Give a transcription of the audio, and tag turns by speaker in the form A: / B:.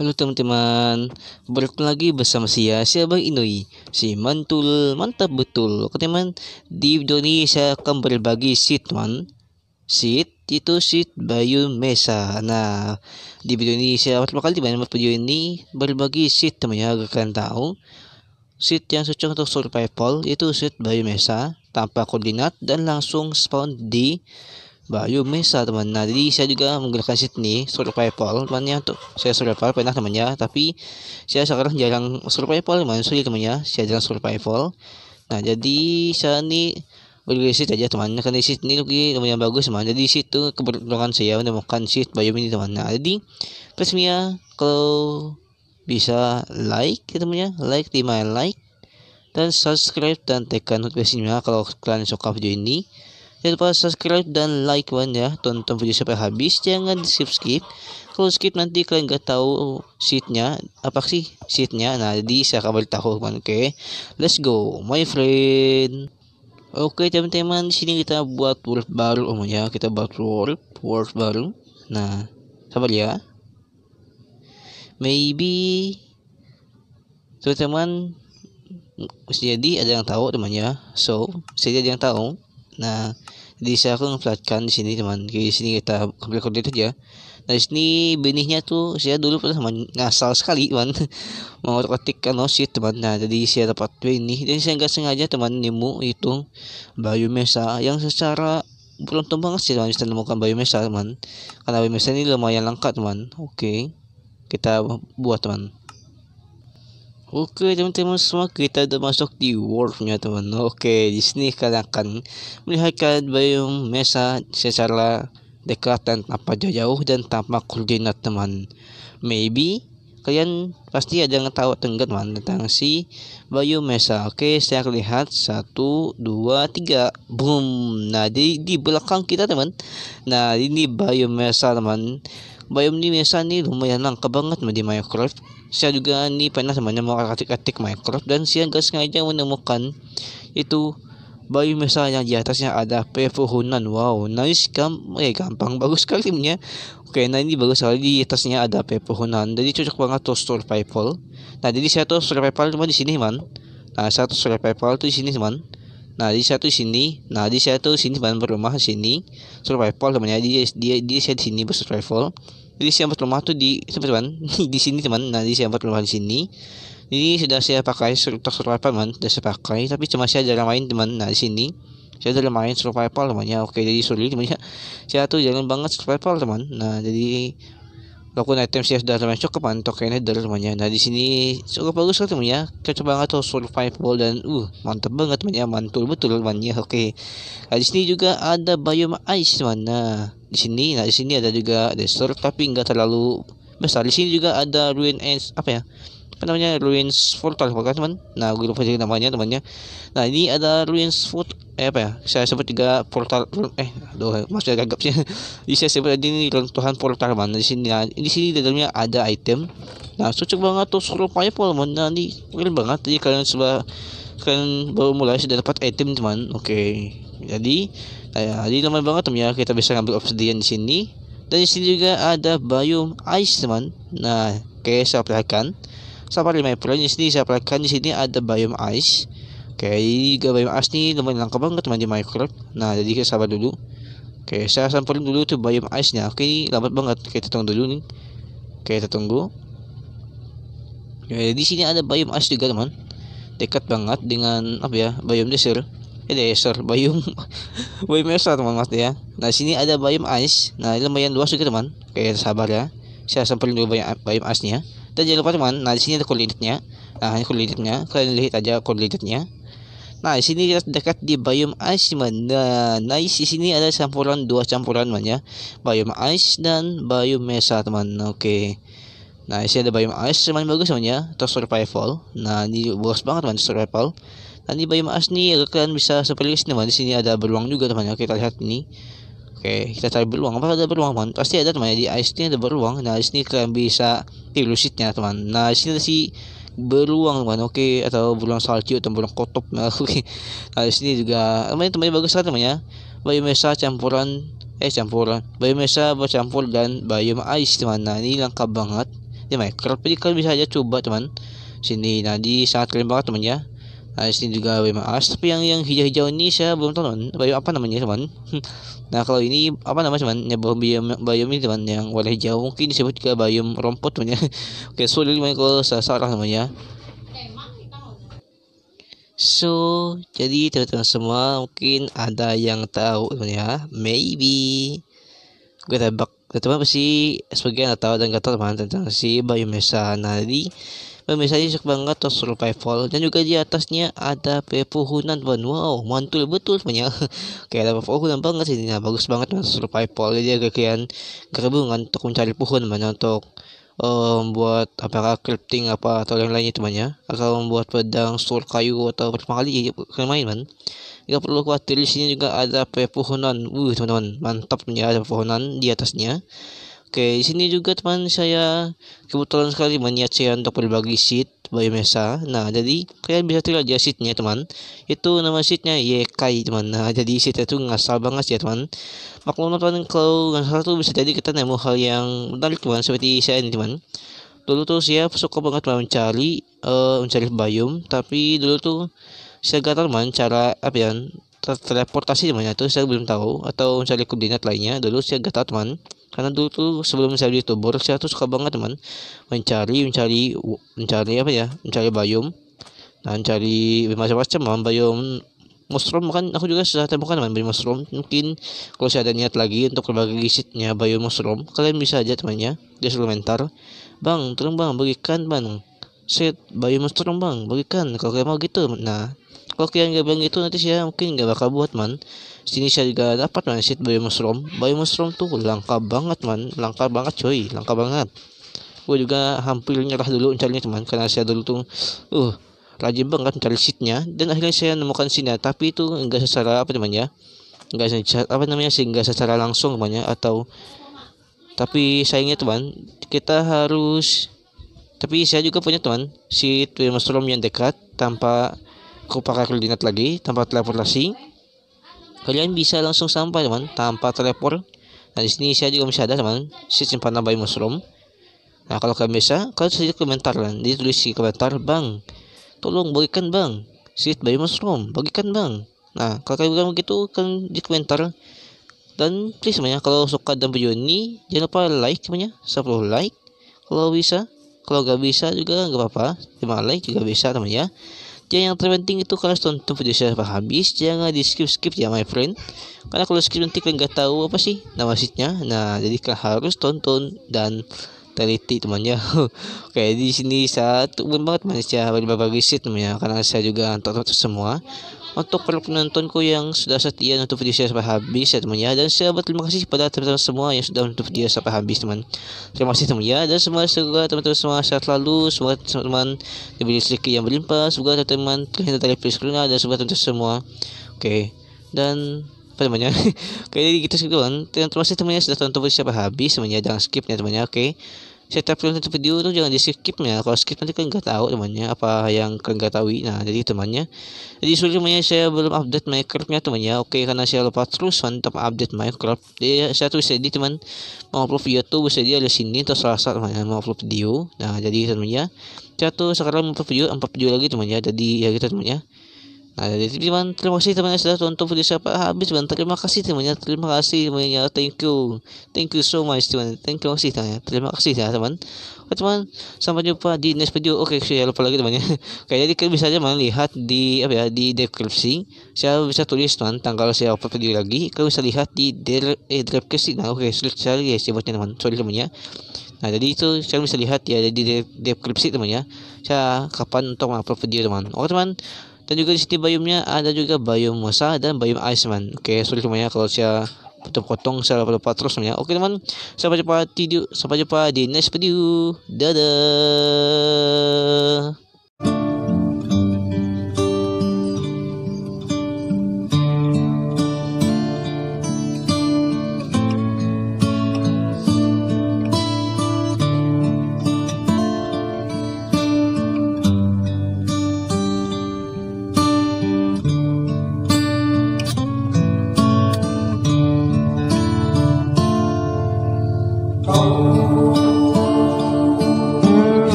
A: Halo teman-teman, bertemu lagi bersama saya, saya Bang Inoi Si mantul, mantap betul. Oke teman, di video ini saya akan berbagi sheet teman. Sheet itu sheet Bayu Mesa. Nah, di video ini saya pertama kali teman video ini berbagi sheet teman ya Agar kalian tahu Sheet yang cocok untuk survival itu sheet Bayu Mesa Tanpa koordinat dan langsung spawn di Bayu Mesa teman. Nah jadi saya juga menggunakan sheet ini survival. Temannya untuk saya survival pernah temannya tapi saya sekarang jarang survival teman sorry temannya saya jarang survival. Nah jadi saya ini beli sheet aja teman. Karena sheet ini lagi lumayan bagus teman. Jadi situ keberuntungan saya menemukan sheet Bayu ini teman. Nah jadi resminya kalau bisa like ya temannya like di my like. Dan subscribe dan tekan notifikasinya kalau kalian suka video ini. Jangan lupa subscribe dan like one ya. Tonton video sampai habis. Jangan di skip skip Kalau skip nanti kalian gak tahu sheetnya Apa sih sheetnya? Nah jadi saya akan beritahu Oke. Okay? Let's go my friend. Oke okay, teman-teman di sini kita buat world baru umumnya kita buat world world baru. Nah sabar ya maybe teman-teman jadi ada yang tahu temannya so saya ada yang tahu Nah, jadi saya akan ngeflatkan di sini teman. Di sini kita kode itu aja. Nah, di sini benihnya tuh saya dulu pernah ngasal sekali teman. Mau ketik kan shit teman. Nah, jadi saya dapat benih dan saya nggak sengaja teman nemu itu Bayu Mesa yang secara beruntung banget sih teman bisa menemukan Bayu Mesa teman. Karena Bayu Mesa ini lumayan langka teman. Oke. Kita buat teman. Oke teman-teman semua kita udah masuk di worldnya teman. Oke di sini kalian akan melihat bayung mesa secara dekat dan tanpa jauh dan tanpa koordinat teman. Maybe kalian pasti ada yang tahu tenggat teman tentang si Bayu Mesa. Oke, saya lihat satu, dua, tiga, boom. Nah di di belakang kita teman. Nah ini Bayu Mesa teman. Bayu Mesa ini lumayan langka banget di Minecraft. Saya juga ni pernah sebenarnya mau atik-atik Minecraft dan saya nggak sengaja menemukan itu bayi mesa yang di atasnya ada pepohonan. Wow nice. Kam eh gampang. Bagus sekali punya. Oke nah ini bagus sekali. Di atasnya ada pepohonan. Jadi cocok banget tuh survival nah jadi saya tuh survival cuma di sini man. Nah satu survival tuh di sini teman nah di satu sini. Nah di satu sini teman berumah sini. Survival temannya. Dia dia dia saya di sini bersurvival jadi saya rumah tuh di teman? Di sini teman. Nah di saya rumah di sini. Ini sudah saya pakai untuk survival teman. Sudah saya pakai. Tapi cuma saya jarang main teman. Nah di sini. Saya jarang main survival temannya. Oke jadi sulit temannya. Saya tuh jarang banget survival teman. Nah jadi walaupun item saya sudah lumayan cukup untuk kayaknya dari temannya nah di sini cukup bagus kan temannya. Cocok banget tuh survival dan uh mantap banget temannya. Mantul betul temannya oke. Nah di sini juga ada biome ice teman nah di sini nah di sini ada juga desert tapi enggak terlalu besar. Di sini juga ada ruin ends apa ya apa namanya? Ruins portal kan teman? Nah gue lupa juga namanya temannya. Nah ini ada ruins fort eh apa ya? Saya sebut juga portal eh aduh maksudnya gagap sih jadi saya sebut ini runtuhan portal mana di sini nah, di sini dalamnya ada item. Nah cocok banget tuh survival man. Nah ini keren banget. Jadi kalian sudah kalian baru mulai sudah dapat item teman. Oke. Okay. jadi Nah, jadi lumayan banget teman ya. Kita bisa ngambil obsidian di sini. Dan di sini juga ada biome ice teman. Nah, oke saya perlihatkan. Sama lima April di sini saya perlihatkan di sini ada biome ice. Oke, juga biome ice ini lumayan langka banget teman di Minecraft. Nah, jadi kita sabar dulu. Oke, saya samperin dulu tuh biome ice-nya. Oke, ini lambat banget. Kita tunggu dulu nih. Oke, kita tunggu. Oke, di sini ada biome ice juga teman. Dekat banget dengan apa ya? Biome desert eh desert bayum bayum besar teman mas ya nah sini ada bayum ice nah ini lumayan luas juga teman oke sabar ya saya sampelin dulu bayum, bayum ice nya dan jangan lupa teman nah di sini ada koordinatnya nah ini koordinatnya kalian lihat aja koordinatnya Nah, di sini kita dekat di biome ice teman. Nah, nice di sini ada campuran dua campuran teman ya. Biome ice dan biome mesa teman. Oke. Nah, di sini ada biome ice teman bagus teman ya. Terus survival. Nah, ini bagus banget teman survival. Dan di biome ice nih kalian bisa seperti teman. Di sini ada beruang juga teman ya. Kita lihat ini. Oke, kita cari beruang. Apa ada beruang teman? Pasti ada teman. Ya. Di ice ini ada beruang. Nah, di sini kalian bisa tiru sheetnya teman. Nah, di sini si beruang teman. Oke atau beruang salju atau beruang kotop. Nah oke. Nah di sini juga namanya temannya bagus sekali temannya. Biomesa campuran eh campuran. Biomesa bercampur dan biome ice teman. Nah ini lengkap banget. Di Minecraft. Jadi kalian bisa aja coba teman. Sini. Nah di sangat keren banget teman ya nah sini juga biome ice tapi yang yang hijau-hijau ini saya belum teman biome apa namanya teman nah kalau ini apa namanya teman ya biome biome ini teman yang warna hijau. Mungkin disebut juga biome rumput teman ya. Oke so, kalau saya salah namanya. So, jadi teman-teman semua mungkin ada yang tahu teman ya, maybe. Gue tebak, teman-teman pasti sebagian tahu dan gak tahu teman tentang si biomesa. Nah, jadi suka banget untuk survival dan juga di atasnya ada pepohonan teman. Wow, mantul betul teman ya. Kayak ada pepohonan banget sini. Nah, bagus banget untuk survival. Jadi agak kalian gabungan untuk mencari pohon teman untuk uh, membuat apakah crafting apa atau yang lainnya temannya atau membuat pedang store kayu atau pertama kali kalian main man tidak perlu khawatir di sini juga ada pepohonan uh teman-teman mantap ya ada pepohonan di atasnya Oke, di sini juga teman saya kebetulan sekali meniat saya untuk berbagi sheet biomesa. Nah, jadi kalian bisa lihat aja sheetnya teman. Itu nama sheetnya Yekai teman. Nah, jadi sheet itu ngasal banget ya teman. Maklum teman kalau ngasal tuh bisa jadi kita nemu hal yang menarik teman seperti saya ini teman. Dulu tuh saya suka banget mencari uh, mencari biome, tapi dulu tuh saya gatal teman cara apa ya teleportasi teman itu saya belum tahu atau mencari koordinat lainnya dulu saya tahu teman karena dulu tuh sebelum saya jadi youtuber saya tuh suka banget teman mencari mencari mencari apa ya mencari bayum dan mencari macam-macam bayum mushroom kan aku juga sudah temukan teman bayum mushroom. Mungkin kalau saya ada niat lagi untuk berbagi gisitnya bayum mushroom kalian bisa aja temannya di komentar bang tolong bang bagikan bang set bayum mushroom bang bagikan kalau kalian mau gitu. Nah kalau kalian gak bilang gitu nanti saya mungkin gak bakal buat man. Sini saya juga dapat man seed bio mushroom bio mushroom tuh langka banget man. Langka banget coy. Langka banget. Gue juga hampir nyerah dulu mencarinya teman karena saya dulu tuh uh rajin banget mencari seednya dan akhirnya saya menemukan seednya tapi itu enggak secara apa namanya enggak secara apa namanya sih enggak secara langsung namanya atau tapi sayangnya teman kita harus tapi saya juga punya teman seed bio mushroom yang dekat tanpa aku pakai koordinat lagi tanpa teleportasi kalian bisa langsung sampai teman tanpa teleport nah di sini saya juga masih ada teman simpan nambai mushroom nah kalau kalian bisa kalian saja komentar kan ditulis di komentar bang tolong bagikan bang sit by mushroom bagikan bang. Nah kalau kalian bilang begitu kan di komentar. Dan please semuanya kalau suka dan video ini jangan lupa like semuanya 10 like. Kalau bisa kalau gak bisa juga gak apa-apa. 5 like juga bisa teman ya dan yang terpenting itu kalian tonton video saya sampai habis jangan di skip skip ya my friend. Karena kalau skip nanti kalian nggak tahu apa sih nama sitnya nah jadi kalian harus tonton dan teliti temannya. Oke di sini saya tuh banget manusia berbagi sit temannya karena saya juga tonton semua untuk para penontonku yang sudah setia untuk video saya sampai habis ya teman ya. Dan saya berterima kasih kepada teman-teman semua yang sudah untuk video sampai habis teman. Terima kasih teman ya. Dan semua semoga teman-teman semua sehat selalu. Semoga teman-teman diberi rezeki yang berlimpah. Semoga teman-teman terhindar dari virus corona. Dan semoga teman-teman semua oke. Okay. dan apa namanya? Oke jadi gitu sih teman. Terima kasih teman-teman sudah tonton video sampai habis teman ya. Jangan skip ya teman ya oke. okay setiap satu video tuh jangan di skip ya kalau skip nanti kan nggak tahu temannya apa yang kan nggak tahu nah jadi temannya. Jadi temannya saya belum update Minecraftnya temannya. Oke karena saya lupa terus mantap update Minecraft. Jadi saya tuh jadi teman. Mau upload video tuh bisa di sini terus selasa temannya. Mau upload video nah jadi temannya. Saya tuh sekarang mau upload video empat video lagi temannya. Jadi ya gitu temannya Nah, jadi teman terima kasih teman sudah tonton video saya habis teman. Terima kasih temannya. Terima kasih temannya. Thank you. Thank you so much teman. Thank you kasih teman. Terima kasih ya teman. Oke teman, sampai jumpa di next video. Oke, saya lupa lagi temannya. Oke, jadi kalian bisa aja melihat di apa ya di deskripsi. Saya bisa tulis teman tanggal saya upload video lagi. Kalian bisa lihat di eh, deskripsi. Nah, oke, sulit sekali ya sebutnya teman. Sorry temannya. Nah, jadi itu saya bisa lihat ya di deskripsi temannya. Saya kapan untuk mengupload video teman. Oke teman dan juga di sini bayumnya ada juga bayum Musa dan bayum Iceman. Oke sulit semuanya kalau saya potong-potong saya lupa terus ya. Oke teman sampai jumpa di sampai jumpa di next video. Dadah